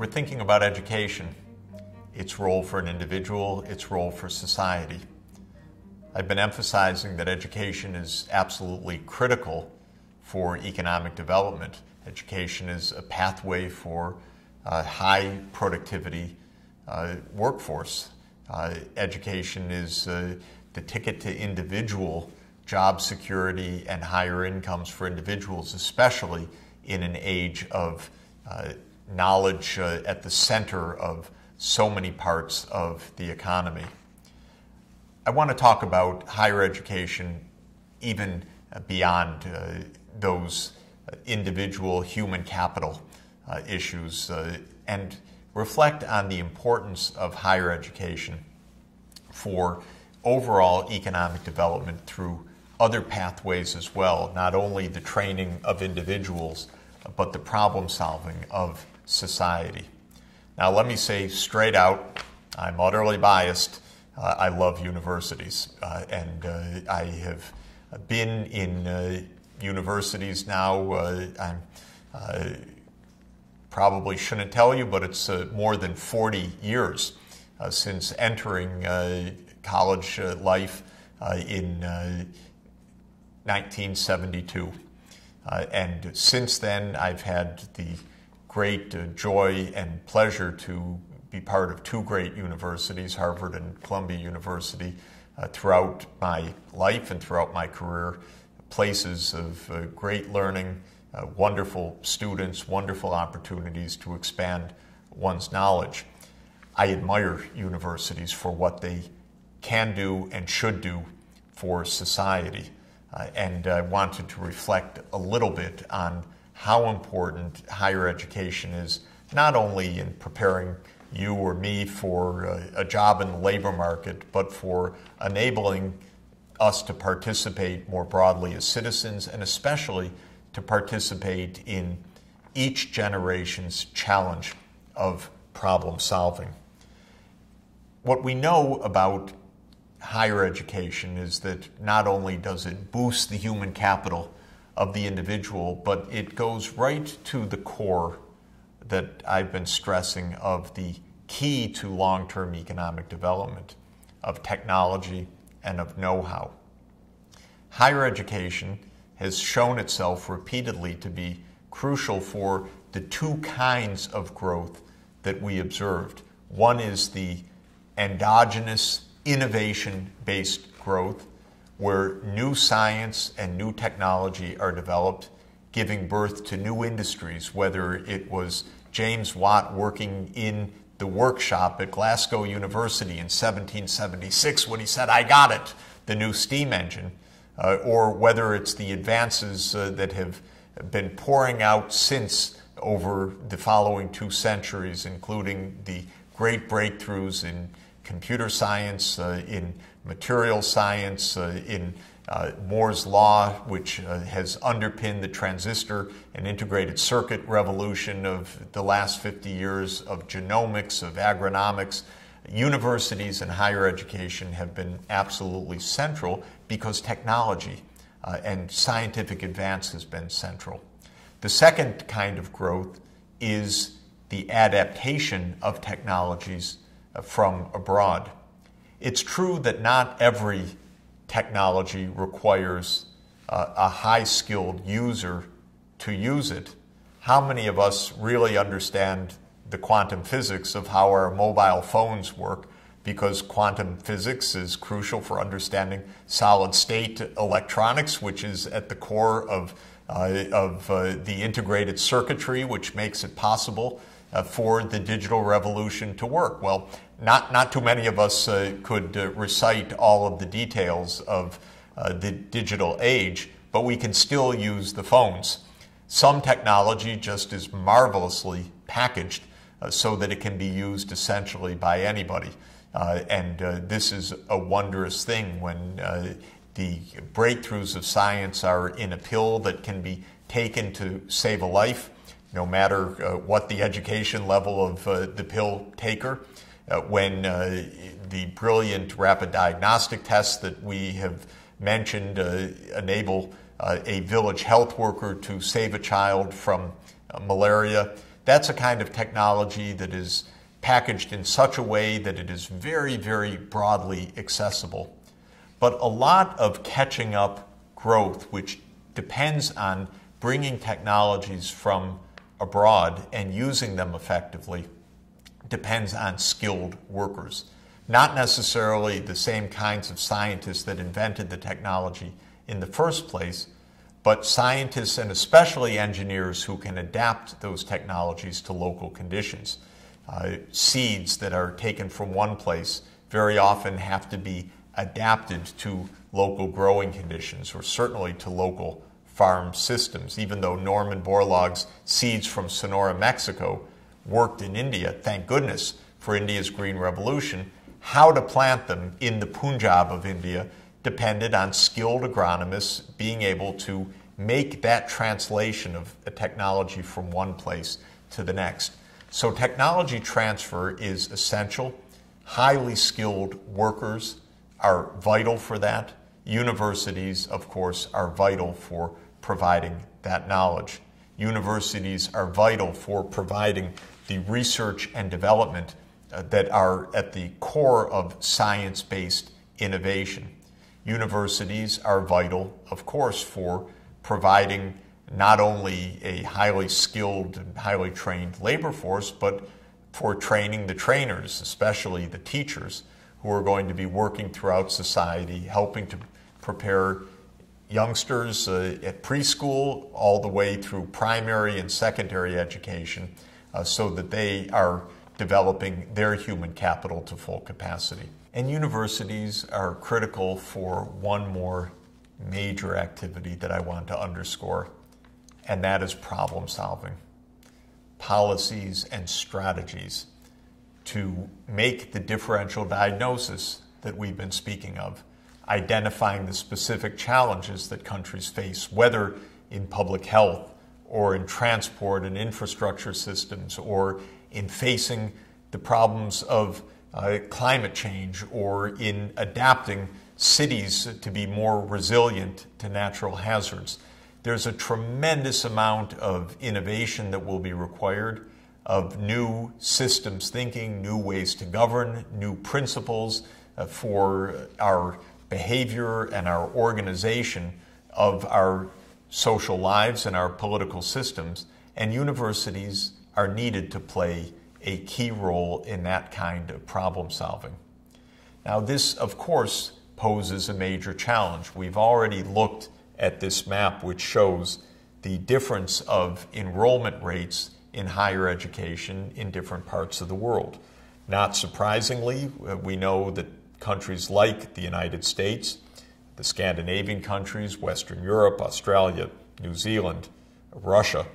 We're thinking about education, its role for an individual, its role for society. I've been emphasizing that education is absolutely critical for economic development. Education is a pathway for uh, high productivity uh, workforce. Uh, education is uh, the ticket to individual job security and higher incomes for individuals, especially in an age of uh, knowledge uh, at the center of so many parts of the economy. I want to talk about higher education even beyond uh, those individual human capital uh, issues uh, and reflect on the importance of higher education for overall economic development through other pathways as well, not only the training of individuals, but the problem solving of society. Now, let me say straight out, I'm utterly biased. Uh, I love universities, uh, and uh, I have been in uh, universities now. Uh, I'm uh, probably shouldn't tell you, but it's more than 40 years since entering college life in 1972. and since then, I've had the great uh, joy and pleasure to be part of two great universities, Harvard and Columbia University, uh, throughout my life and throughout my career. Places of uh, great learning, uh, wonderful students, wonderful opportunities to expand one's knowledge. I admire universities for what they can do and should do for society. Uh, and I wanted to reflect a little bit on how important higher education is, not only in preparing you or me for a, a job in the labor market, but for enabling us to participate more broadly as citizens and especially to participate in each generation's challenge of problem solving. What we know about higher education is that not only does it boost the human capital of the individual, but it goes right to the core that I've been stressing of the key to long term economic development of technology and of know how. Higher education has shown itself repeatedly to be crucial for the two kinds of growth that we observed. One is the endogenous innovation based growth, where new science and new technology are developed, giving birth to new industries, whether it was James Watt working in the workshop at Glasgow University in 1776 when he said, I got it, the new steam engine, uh, or whether it's the advances uh, that have been pouring out since over the following two centuries, including the great breakthroughs in computer science, uh, in material science, uh, in uh, Moore's Law, which has underpinned the transistor and integrated circuit revolution of the last 50 years of genomics, of agronomics. Universities and higher education have been absolutely central because technology uh, and scientific advance has been central. The second kind of growth is the adaptation of technologies from abroad. It's true that not every technology requires uh, a high skilled user to use it. How many of us really understand the quantum physics of how our mobile phones work? Because quantum physics is crucial for understanding solid state electronics, which is at the core of, uh, of uh, the integrated circuitry, which makes it possible uh, for the digital revolution to work. Well, not, not too many of us uh, could uh, recite all of the details of uh, the digital age, but we can still use the phones. Some technology just is marvelously packaged uh, so that it can be used essentially by anybody. Uh, and this is a wondrous thing when the breakthroughs of science are in a pill that can be taken to save a life, no matter what the education level of the pill taker uh, when uh, the brilliant rapid diagnostic tests that we have mentioned uh, enable uh, a village health worker to save a child from uh, malaria. That's a kind of technology that is packaged in such a way that it is very, very broadly accessible. But a lot of catching up growth, which depends on bringing technologies from abroad and using them effectively, depends on skilled workers. Not necessarily the same kinds of scientists that invented the technology in the first place, but scientists and especially engineers who can adapt those technologies to local conditions. Uh, seeds that are taken from one place very often have to be adapted to local growing conditions or certainly to local farm systems. Even though Norman Borlaug's seeds from Sonora, Mexico worked in India, thank goodness for India's Green Revolution, how to plant them in the Punjab of India depended on skilled agronomists being able to make that translation of a technology from one place to the next. So, technology transfer is essential. Highly skilled workers are vital for that. Universities, of course, are vital for providing that knowledge. Universities are vital for providing the research and development uh, that are at the core of science based innovation. Universities are vital, of course, for providing not only a highly skilled and highly trained labor force, but for training the trainers, especially the teachers, who are going to be working throughout society, helping to prepare youngsters uh, at preschool all the way through primary and secondary education uh, so that they are developing their human capital to full capacity. And universities are critical for one more major activity that I want to underscore, and that is problem solving. Policies and strategies to make the differential diagnosis that we've been speaking of, identifying the specific challenges that countries face, whether in public health or in transport and infrastructure systems or in facing the problems of uh, climate change or in adapting cities to be more resilient to natural hazards. There's a tremendous amount of innovation that will be required, of new systems thinking, new ways to govern, new principles uh, for our behavior and our organization of our social lives and our political systems. And universities are needed to play a key role in that kind of problem solving. Now, this, of course, poses a major challenge. We've already looked at this map, which shows the difference of enrollment rates in higher education in different parts of the world. Not surprisingly, uh, we know that countries like the United States, the Scandinavian countries, Western Europe, Australia, New Zealand, Russia,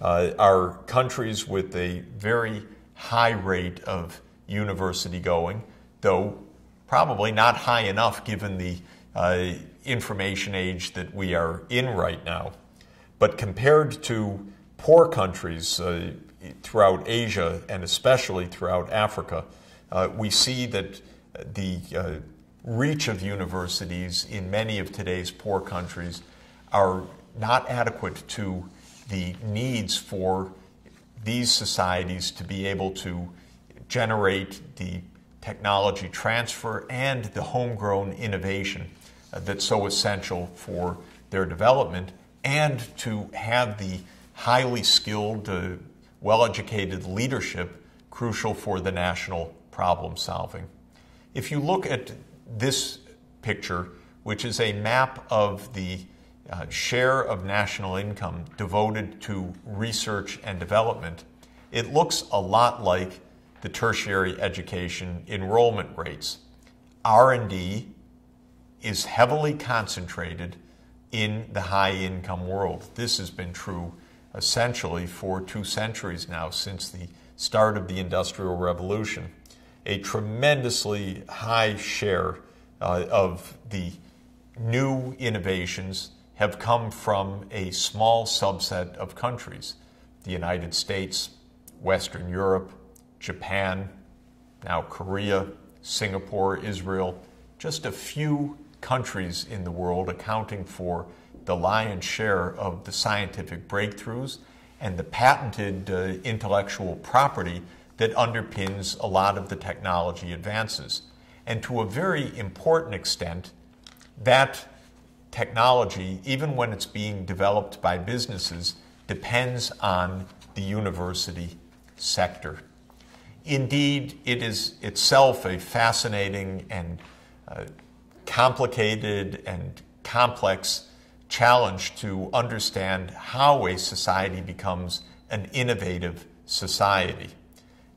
uh, are countries with a very high rate of university going, though probably not high enough given the uh, information age that we are in right now. But compared to poor countries uh, throughout Asia and especially throughout Africa, uh, we see that the uh, reach of universities in many of today's poor countries are not adequate to the needs for these societies to be able to generate the technology transfer, and the homegrown innovation uh, that's so essential for their development, and to have the highly skilled, uh, well educated leadership crucial for the national problem solving. If you look at this picture, which is a map of the uh, share of national income devoted to research and development, it looks a lot like the tertiary education enrollment rates. R&D is heavily concentrated in the high income world. This has been true essentially for two centuries now since the start of the Industrial Revolution. A tremendously high share uh, of the new innovations have come from a small subset of countries. The United States, Western Europe, Japan, now Korea, Singapore, Israel, just a few countries in the world accounting for the lion's share of the scientific breakthroughs and the patented uh, intellectual property that underpins a lot of the technology advances. And to a very important extent, that technology, even when it's being developed by businesses, depends on the university sector. Indeed, it is itself a fascinating and uh, complicated and complex challenge to understand how a society becomes an innovative society.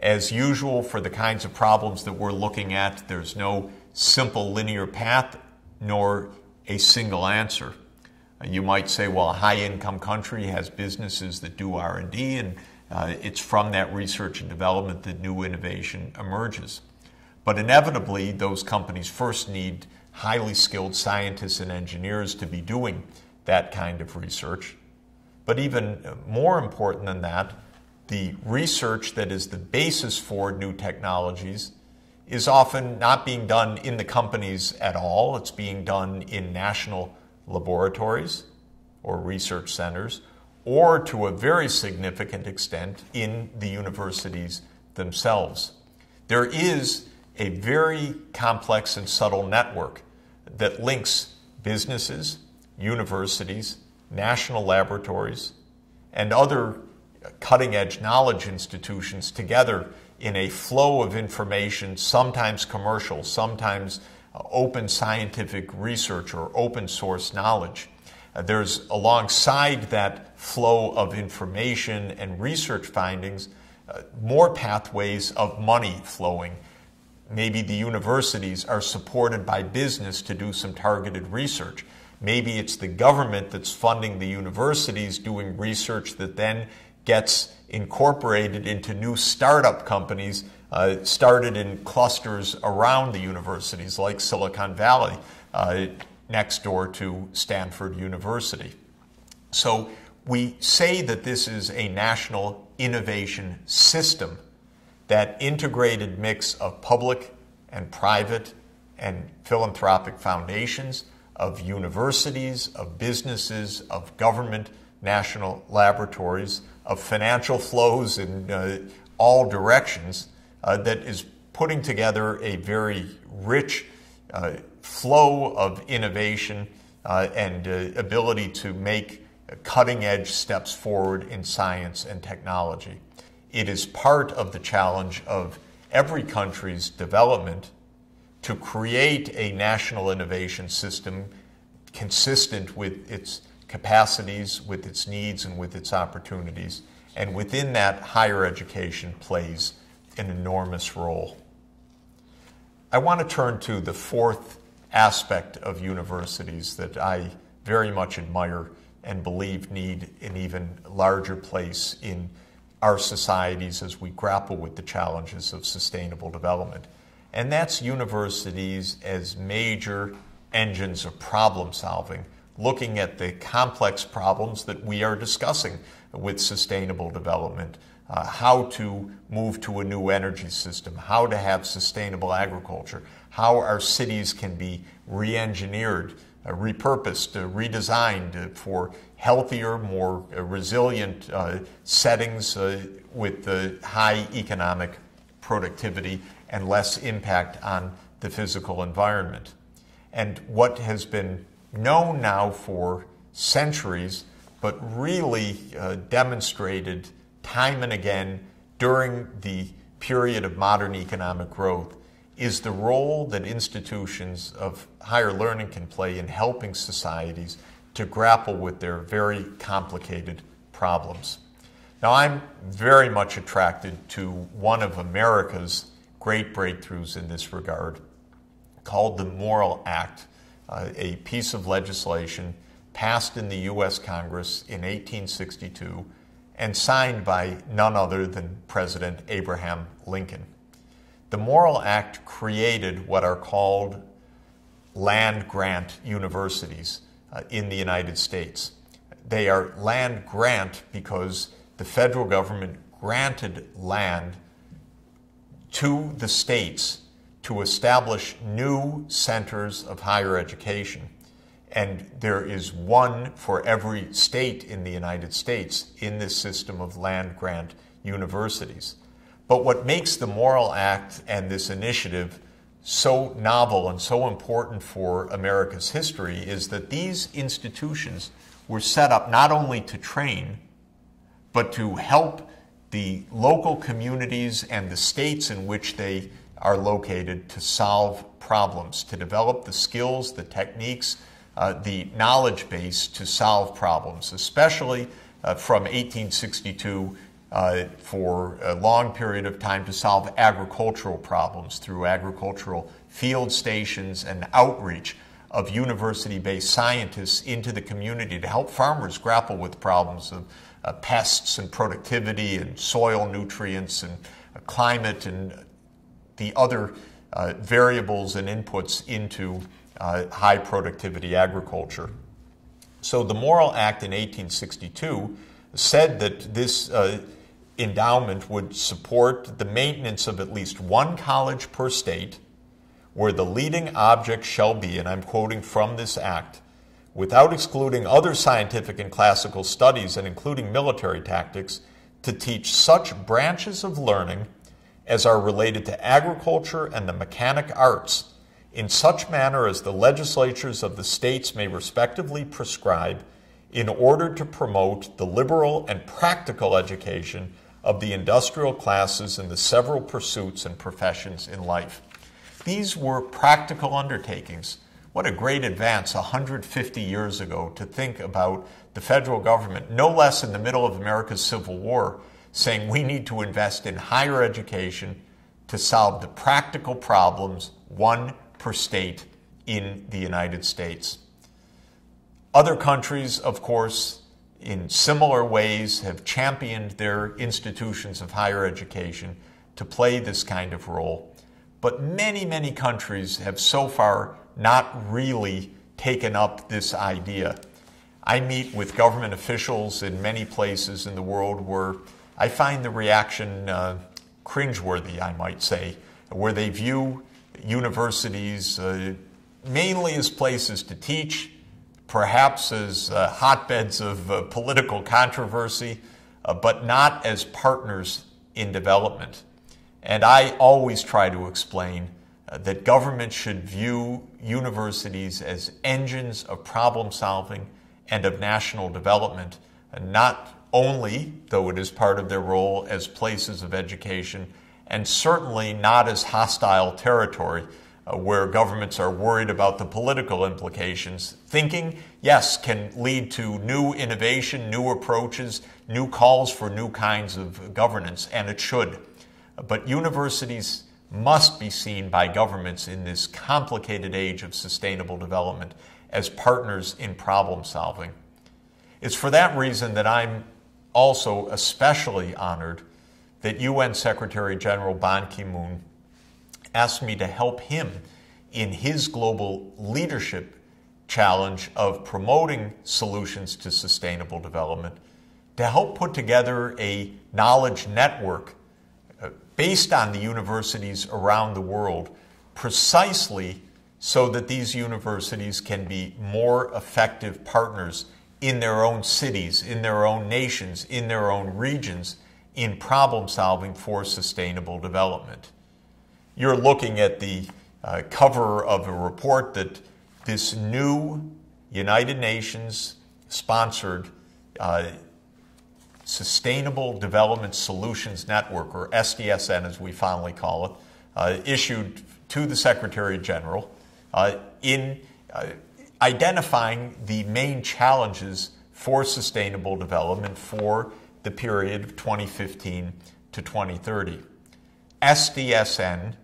As usual, for the kinds of problems that we're looking at, there's no simple linear path nor a single answer. You might say, well, a high-income country has businesses that do R&D, and uh, it's from that research and development that new innovation emerges. But inevitably, those companies first need highly skilled scientists and engineers to be doing that kind of research. But even more important than that, the research that is the basis for new technologies is often not being done in the companies at all. It's being done in national laboratories or research centers, or to a very significant extent in the universities themselves. There is a very complex and subtle network that links businesses, universities, national laboratories, and other cutting edge knowledge institutions together in a flow of information, sometimes commercial, sometimes uh, open scientific research or open source knowledge. Uh, there's alongside that flow of information and research findings, uh, more pathways of money flowing. Maybe the universities are supported by business to do some targeted research. Maybe it's the government that's funding the universities doing research that then gets incorporated into new startup companies uh, started in clusters around the universities like Silicon Valley, uh, next door to Stanford University. So we say that this is a national innovation system, that integrated mix of public and private and philanthropic foundations, of universities, of businesses, of government national laboratories, of financial flows in uh, all directions uh, that is putting together a very rich uh, flow of innovation uh, and uh, ability to make cutting edge steps forward in science and technology. It is part of the challenge of every country's development to create a national innovation system consistent with its capacities, with its needs, and with its opportunities. And within that, higher education plays an enormous role. I want to turn to the fourth aspect of universities that I very much admire and believe need an even larger place in our societies as we grapple with the challenges of sustainable development. And that's universities as major engines of problem solving looking at the complex problems that we are discussing with sustainable development. Uh, how to move to a new energy system, how to have sustainable agriculture, how our cities can be re engineered, uh, repurposed, uh, redesigned uh, for healthier, more uh, resilient uh, settings with the high economic productivity and less impact on the physical environment. And what has been known now for centuries, but really uh, demonstrated time and again during the period of modern economic growth is the role that institutions of higher learning can play in helping societies to grapple with their very complicated problems. Now, I'm very much attracted to one of America's great breakthroughs in this regard called the Morrill Act uh, a piece of legislation passed in the U.S. Congress in 1862 and signed by none other than President Abraham Lincoln. The Morrill Act created what are called land grant universities uh, in the United States. They are land grant because the federal government granted land to the states to establish new centers of higher education. and there is one for every state in the United States in this system of land grant universities. But what makes the Morrill Act and this initiative so novel and so important for America's history is that these institutions were set up not only to train, but to help the local communities and the states in which they are located to solve problems, to develop the skills, the techniques, uh, the knowledge base to solve problems, especially uh, from 1862 uh, for a long period of time to solve agricultural problems through agricultural field stations and outreach of university based scientists into the community to help farmers grapple with problems of uh, pests and productivity and soil nutrients and climate and the other uh, variables and inputs into uh, high productivity agriculture. So the Morrill Act in 1862 said that this uh, endowment would support the maintenance of at least one college per state where the leading object shall be, and I'm quoting from this act, without excluding other scientific and classical studies and including military tactics, to teach such branches of learning as are related to agriculture and the mechanic arts in such manner as the legislatures of the states may respectively prescribe in order to promote the liberal and practical education of the industrial classes in the several pursuits and professions in life. These were practical undertakings. What a great advance 150 years ago to think about the federal government, no less in the middle of America's Civil War, saying we need to invest in higher education to solve the practical problems, one per state in the United States. Other countries, of course, in similar ways have championed their institutions of higher education to play this kind of role. But many, many countries have so far not really taken up this idea. I meet with government officials in many places in the world where I find the reaction uh, cringeworthy, I might say, where they view universities uh, mainly as places to teach, perhaps as uh, hotbeds of uh, political controversy, uh, but not as partners in development. And I always try to explain uh, that government should view universities as engines of problem solving and of national development, and not only, though it is part of their role, as places of education, and certainly not as hostile territory uh, where governments are worried about the political implications. Thinking, yes, can lead to new innovation, new approaches, new calls for new kinds of governance, and it should. But universities must be seen by governments in this complicated age of sustainable development as partners in problem solving. It's for that reason that I'm also especially honored that UN Secretary General Ban Ki moon asked me to help him in his global leadership challenge of promoting solutions to sustainable development to help put together a knowledge network uh, based on the universities around the world precisely so that these universities can be more effective partners in their own cities, in their own nations, in their own regions in problem solving for sustainable development. You're looking at the uh, cover of a report that this new United Nations sponsored uh, Sustainable Development Solutions Network, or SDSN as we fondly call it, uh, issued to the Secretary General uh, in uh, identifying the main challenges for sustainable development for the period of 2015 to 2030. SDSN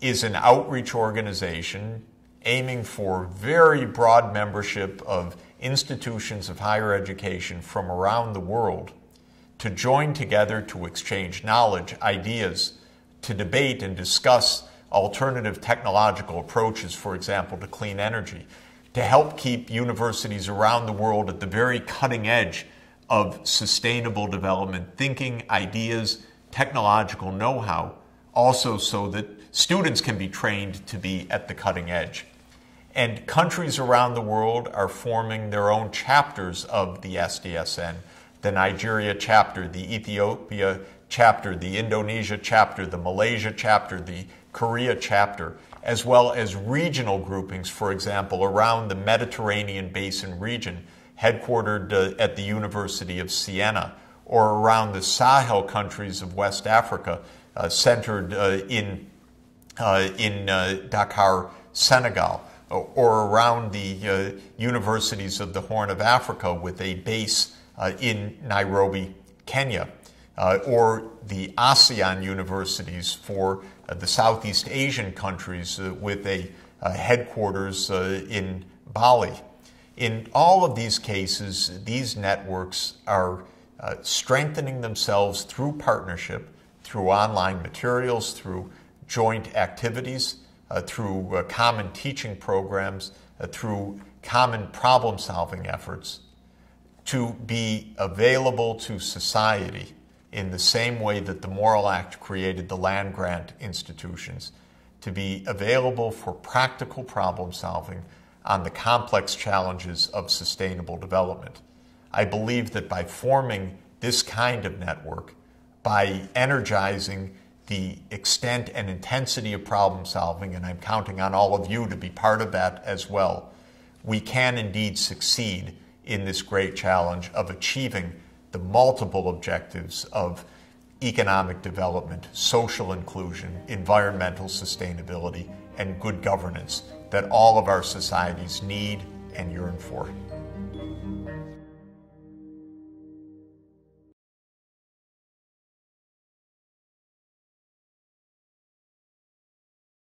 is an outreach organization aiming for very broad membership of institutions of higher education from around the world to join together to exchange knowledge, ideas, to debate and discuss alternative technological approaches, for example, to clean energy, to help keep universities around the world at the very cutting edge of sustainable development thinking, ideas, technological know how, also so that students can be trained to be at the cutting edge. And countries around the world are forming their own chapters of the SDSN the Nigeria chapter, the Ethiopia chapter, the Indonesia chapter, the Malaysia chapter, the Korea chapter, as well as regional groupings, for example, around the Mediterranean Basin region, headquartered uh, at the University of Siena, or around the Sahel countries of West Africa, uh, centered uh, in, uh, in uh, Dakar, Senegal or around the uh, universities of the Horn of Africa with a base in Nairobi, Kenya, or the ASEAN universities for the Southeast Asian countries uh, with a uh, headquarters in Bali. In all of these cases, these networks are strengthening themselves through partnership, through online materials, through joint activities uh, through uh, common teaching programs, uh, through common problem solving efforts, to be available to society in the same way that the Morrill Act created the land grant institutions, to be available for practical problem solving on the complex challenges of sustainable development. I believe that by forming this kind of network, by energizing the extent and intensity of problem solving, and I'm counting on all of you to be part of that as well, we can indeed succeed in this great challenge of achieving the multiple objectives of economic development, social inclusion, environmental sustainability, and good governance that all of our societies need and yearn for.